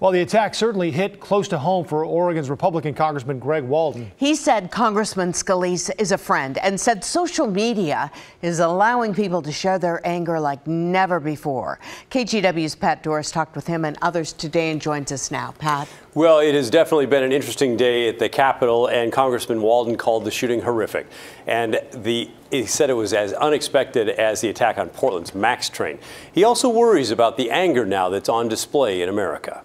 Well, the attack certainly hit close to home for Oregon's Republican Congressman Greg Walden. He said Congressman Scalise is a friend and said social media is allowing people to share their anger like never before. KGW's Pat Dooris talked with him and others today and joins us now. Pat. Well, it has definitely been an interesting day at the Capitol, and Congressman Walden called the shooting horrific. And the, he said it was as unexpected as the attack on Portland's MAX train. He also worries about the anger now that's on display in America.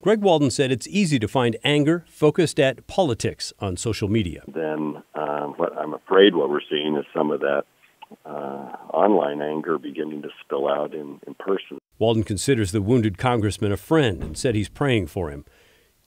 Greg Walden said it's easy to find anger focused at politics on social media. Then um, what I'm afraid what we're seeing is some of that uh, online anger beginning to spill out in, in person. Walden considers the wounded congressman a friend and said he's praying for him.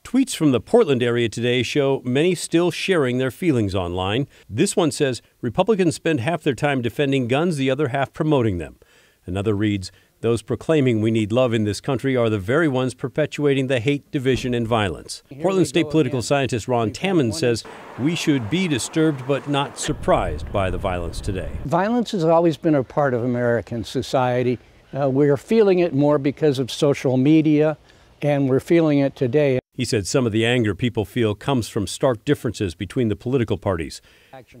Tweets from the Portland area today show many still sharing their feelings online. This one says Republicans spend half their time defending guns, the other half promoting them. Another reads, those proclaiming we need love in this country are the very ones perpetuating the hate, division, and violence. Here Portland State political again. scientist Ron Tammen says we should be disturbed but not surprised by the violence today. Violence has always been a part of American society. Uh, we're feeling it more because of social media, and we're feeling it today. He said some of the anger people feel comes from stark differences between the political parties.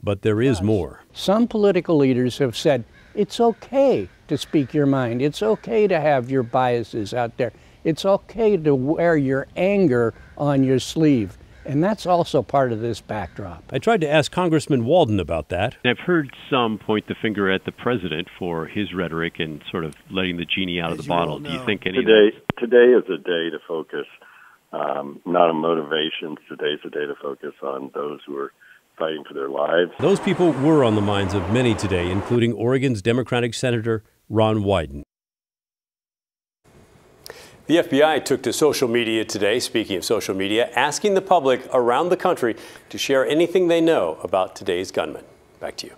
But there is more. Some political leaders have said it's okay to speak your mind. It's okay to have your biases out there. It's okay to wear your anger on your sleeve. And that's also part of this backdrop. I tried to ask Congressman Walden about that. I've heard some point the finger at the president for his rhetoric and sort of letting the genie out As of the bottle. Do you think any today, today is a day to focus um, not a motivation. Today's is a day to focus on those who are fighting for their lives. Those people were on the minds of many today, including Oregon's Democratic Senator Ron Wyden. The FBI took to social media today, speaking of social media, asking the public around the country to share anything they know about today's gunman. Back to you.